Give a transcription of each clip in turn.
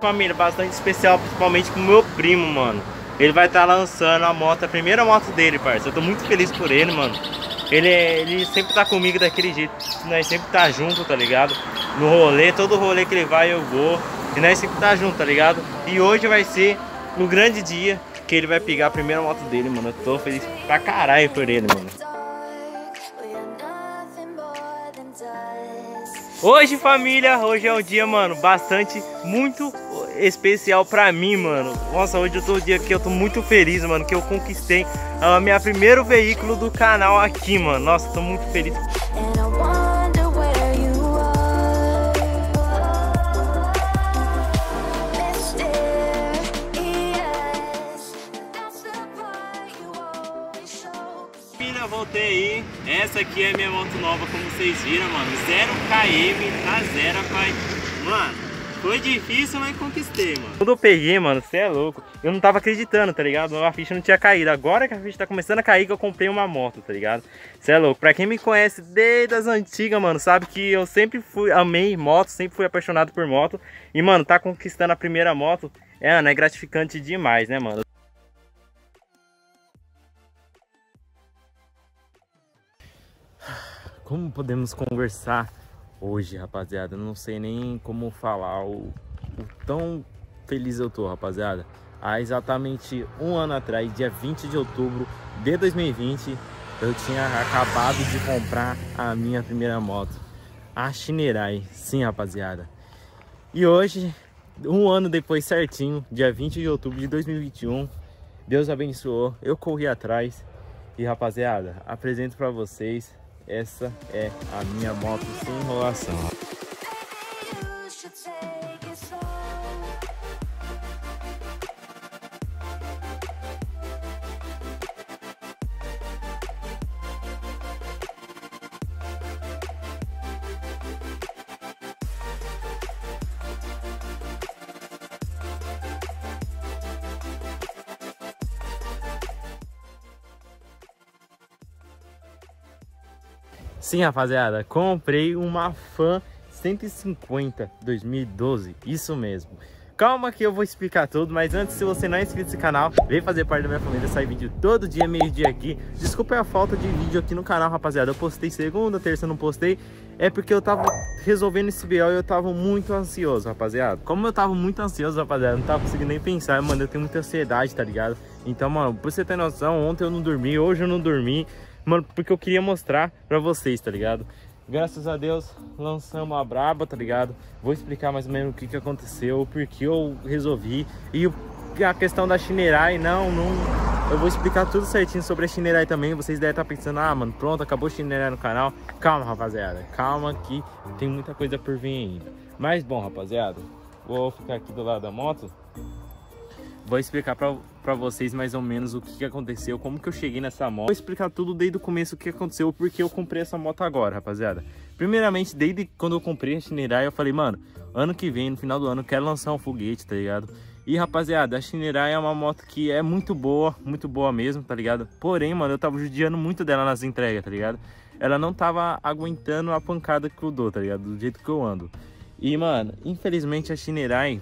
Família, bastante especial, principalmente pro meu primo, mano. Ele vai estar tá lançando a moto, a primeira moto dele, parceiro. Eu tô muito feliz por ele, mano. Ele, ele sempre tá comigo daquele jeito, nós sempre tá junto, tá ligado? No rolê, todo rolê que ele vai eu vou. E nós sempre tá junto, tá ligado? E hoje vai ser no grande dia que ele vai pegar a primeira moto dele, mano. Eu tô feliz pra caralho por ele, mano. Hoje, família, hoje é um dia, mano, bastante, muito especial pra mim, mano. Nossa, hoje eu tô dia que eu tô muito feliz, mano, que eu conquistei o uh, meu primeiro veículo do canal aqui, mano. Nossa, tô muito feliz. voltei aí. Essa aqui é minha moto nova, como vocês viram, mano. 0 km na zero, pai. Mano, foi difícil, mas conquistei, mano. Quando eu peguei, mano, você é louco. Eu não tava acreditando, tá ligado? A ficha não tinha caído. Agora que a ficha tá começando a cair, que eu comprei uma moto, tá ligado? Você é louco. Pra quem me conhece desde as antigas, mano, sabe que eu sempre fui, amei moto, sempre fui apaixonado por moto. E, mano, tá conquistando a primeira moto, é, mano, é gratificante demais, né, mano? Como podemos conversar hoje, rapaziada? não sei nem como falar o, o, tão feliz eu tô, rapaziada. Há exatamente um ano atrás, dia 20 de outubro de 2020, eu tinha acabado de comprar a minha primeira moto, a Shinerai. Sim, rapaziada. E hoje, um ano depois certinho, dia 20 de outubro de 2021, Deus abençoou, eu corri atrás e rapaziada, apresento para vocês essa é a minha moto sem enrolação. Sim, rapaziada, comprei uma Fan 150 2012, isso mesmo. Calma que eu vou explicar tudo, mas antes, se você não é inscrito nesse canal, vem fazer parte da minha família, sai vídeo todo dia, meio dia aqui. Desculpa a falta de vídeo aqui no canal, rapaziada. Eu postei segunda, terça não postei, é porque eu tava resolvendo esse BO e eu tava muito ansioso, rapaziada. Como eu tava muito ansioso, rapaziada, não tava conseguindo nem pensar, mano, eu tenho muita ansiedade, tá ligado? Então, mano, pra você ter noção, ontem eu não dormi, hoje eu não dormi. Mano, porque eu queria mostrar pra vocês, tá ligado? Graças a Deus, lançamos a braba, tá ligado? Vou explicar mais ou menos o que, que aconteceu, porque eu resolvi. E a questão da Shinerai, não, não... Eu vou explicar tudo certinho sobre a Shinerai também. Vocês devem estar pensando, ah, mano, pronto, acabou a Shinerai no canal. Calma, rapaziada. Calma que tem muita coisa por vir ainda. Mas, bom, rapaziada, vou ficar aqui do lado da moto. Vou explicar pra, pra vocês mais ou menos o que, aconteceu, como que eu cheguei nessa moto. Vou explicar tudo desde o começo o que aconteceu, porque eu comprei essa moto agora, rapaziada. Primeiramente, desde quando eu comprei a Shinerai, eu falei, mano, ano que vem, no final do ano, eu quero lançar um foguete, tá ligado? E, rapaziada, a Shinerai é uma moto que é muito boa, muito boa mesmo, tá ligado? Porém, mano, eu tava judiando muito dela nas entregas, tá ligado? Ela não tava aguentando a pancada que eu dou, tá ligado? Do jeito que eu ando. E, mano, infelizmente a Shinerai,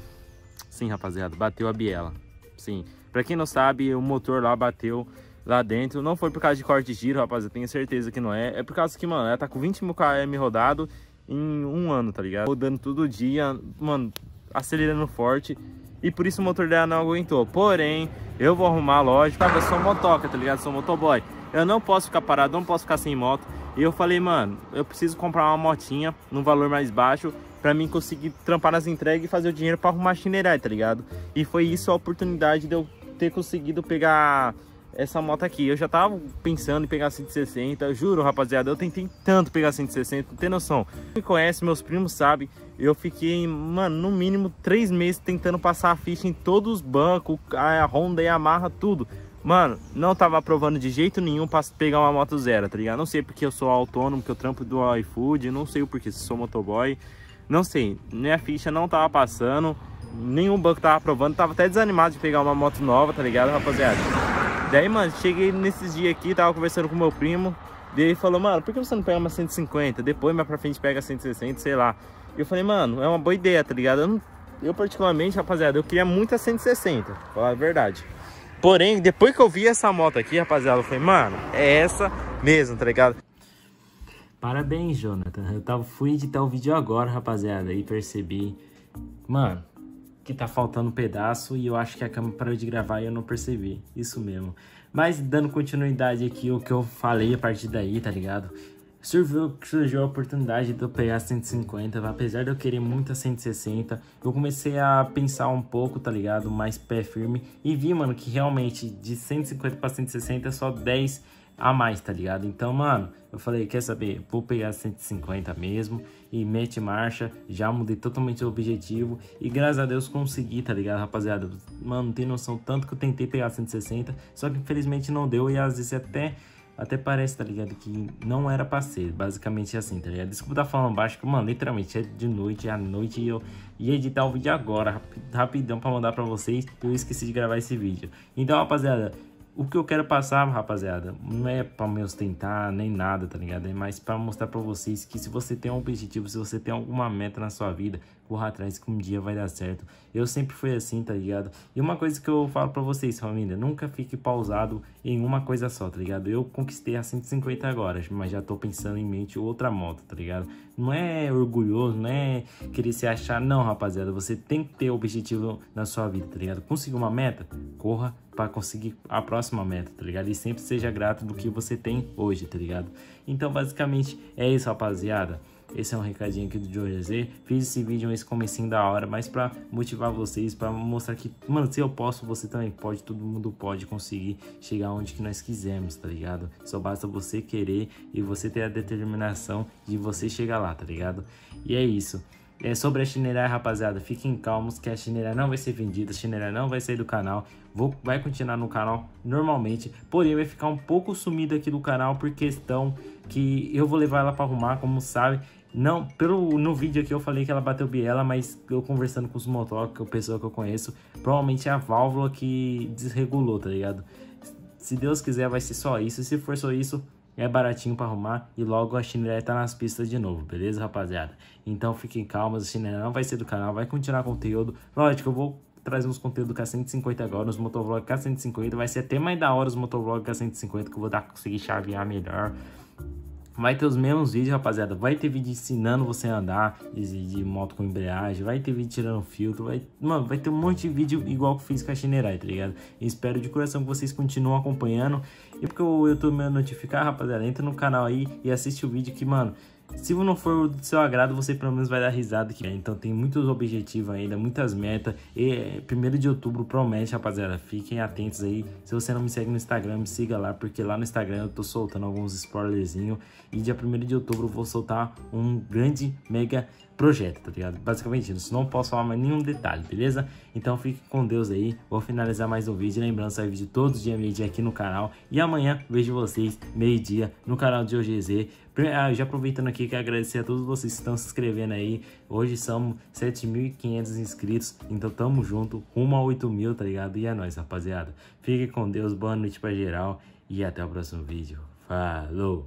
sim, rapaziada, bateu a biela. Sim, pra quem não sabe, o motor lá bateu lá dentro. Não foi por causa de corte de giro, rapaz, eu tenho certeza que não é. É por causa que, mano, ela tá com 20 mil km rodado em um ano, tá ligado? Rodando todo dia, mano, acelerando forte. E por isso o motor dela não aguentou. Porém, eu vou arrumar, lógico. Eu sou motoca, tá ligado? Sou motoboy. Eu não posso ficar parado, não posso ficar sem moto. E eu falei, mano, eu preciso comprar uma motinha num valor mais baixo para mim conseguir trampar nas entregas e fazer o dinheiro para arrumar chinerai, tá ligado? E foi isso a oportunidade de eu ter conseguido pegar essa moto aqui. Eu já tava pensando em pegar 160, juro, rapaziada, eu tentei tanto pegar 160, não tem noção. Quem me conhece, meus primos sabem, eu fiquei, mano, no mínimo três meses tentando passar a ficha em todos os bancos, a Honda e a Yamaha, tudo. Mano, não tava aprovando de jeito nenhum pra pegar uma moto zero, tá ligado? Não sei porque eu sou autônomo, que eu trampo do iFood, não sei o porquê, se sou motoboy. Não sei, minha ficha não tava passando, nenhum banco tava aprovando, tava até desanimado de pegar uma moto nova, tá ligado, rapaziada? Daí, mano, cheguei nesses dias aqui, tava conversando com meu primo, ele falou, mano, por que você não pega uma 150? Depois, mais pra frente, pega 160, sei lá. E eu falei, mano, é uma boa ideia, tá ligado? Eu não eu particularmente, rapaziada, eu queria muito a 160, pra falar a verdade. Porém, depois que eu vi essa moto aqui, rapaziada, eu falei, mano, é essa mesmo, tá ligado? Parabéns, Jonathan. Eu tava, fui editar o vídeo agora, rapaziada, e percebi, mano, que tá faltando um pedaço e eu acho que a câmera parou de gravar e eu não percebi. Isso mesmo. Mas dando continuidade aqui o que eu falei a partir daí, tá ligado? Surgiu, surgiu a oportunidade de eu pegar 150, apesar de eu querer muito a 160, eu comecei a pensar um pouco, tá ligado? Mais pé firme e vi, mano, que realmente de 150 para 160 é só 10 a mais, tá ligado? Então, mano, eu falei, quer saber? Vou pegar 150 mesmo e mete marcha. Já mudei totalmente o objetivo e graças a Deus consegui, tá ligado, rapaziada? Mano, não tem noção tanto que eu tentei pegar 160, só que infelizmente não deu e às vezes até até parece, tá ligado? Que não era pra ser, basicamente assim, tá ligado? Desculpa tá falando baixo, que, mano, literalmente é de noite, é à noite e eu ia editar o vídeo agora, rapidão pra mandar pra vocês. Eu esqueci de gravar esse vídeo. Então, rapaziada, o que eu quero passar, rapaziada, não é para me ostentar nem nada, tá ligado? É mais para mostrar para vocês que se você tem um objetivo, se você tem alguma meta na sua vida, corra atrás que um dia vai dar certo. Eu sempre fui assim, tá ligado? E uma coisa que eu falo para vocês, família, nunca fique pausado em uma coisa só, tá ligado? Eu conquistei a 150 agora, mas já tô pensando em mente outra moto, tá ligado? Não é orgulhoso, não é querer se achar, não, rapaziada. Você tem que ter objetivo na sua vida, tá ligado? Conseguir uma meta, corra para conseguir a próxima meta, tá ligado? E sempre seja grato do que você tem hoje, tá ligado? Então, basicamente, é isso, rapaziada. Esse é um recadinho aqui do Joe Z. Fiz esse vídeo esse comecinho da hora, mas para motivar vocês, para mostrar que, mano, se eu posso, você também pode, todo mundo pode conseguir chegar onde que nós quisermos, tá ligado? Só basta você querer e você ter a determinação de você chegar lá, tá ligado? E é isso. É, sobre a chinelha, rapaziada, fiquem calmos que a chinelha não vai ser vendida, a chinelha não vai sair do canal, vou, vai continuar no canal normalmente, porém vai ficar um pouco sumida aqui do canal por questão que eu vou levar ela para arrumar, como sabe, não, pelo no vídeo aqui eu falei que ela bateu biela, mas eu conversando com os é o pessoal que eu conheço, provavelmente é a válvula que desregulou, tá ligado? Se Deus quiser vai ser só isso, se for só isso, é baratinho para arrumar e logo a chinela tá nas pistas de novo, beleza, rapaziada? Então fiquem calmos, a chinela não vai ser do canal, vai continuar conteúdo. Lógico, eu vou trazer uns conteúdos K150 agora, nos motovlog K150, vai ser até mais da hora os motovlog K150 que eu vou dar conseguir chavear melhor. Vai ter os mesmos vídeos, rapaziada. Vai ter vídeo ensinando você a andar de, moto com embreagem. Vai ter vídeo tirando filtro. Vai, mano, vai ter um monte de vídeo igual que eu fiz com a Shinerai, tá ligado? E espero de coração que vocês continuem acompanhando. E porque o YouTube me notificar, rapaziada, entra no canal aí e assiste o vídeo que, mano, se não for do seu agrado, você pelo menos vai dar risada. Que... Então tem muitos objetivos ainda, muitas metas. E primeiro de outubro promete, rapaziada. Fiquem atentos aí. Se você não me segue no Instagram, me siga lá, porque lá no Instagram eu tô soltando alguns spoilerzinhos. E dia 1 de outubro eu vou soltar um grande, mega projeto, tá ligado? Basicamente isso, não posso falar mais nenhum detalhe, beleza? Então fique com Deus aí, vou finalizar mais um vídeo, lembrando, sai vídeo todos os dias, meio-dia aqui no canal, e amanhã vejo vocês, meio-dia, no canal de OGZ, ah, já aproveitando aqui, quero agradecer a todos vocês que estão se inscrevendo aí, hoje somos 7.500 inscritos, então tamo junto, rumo a 8 mil, tá ligado? E é nóis, rapaziada. Fique com Deus, boa noite pra geral, e até o próximo vídeo. Falou!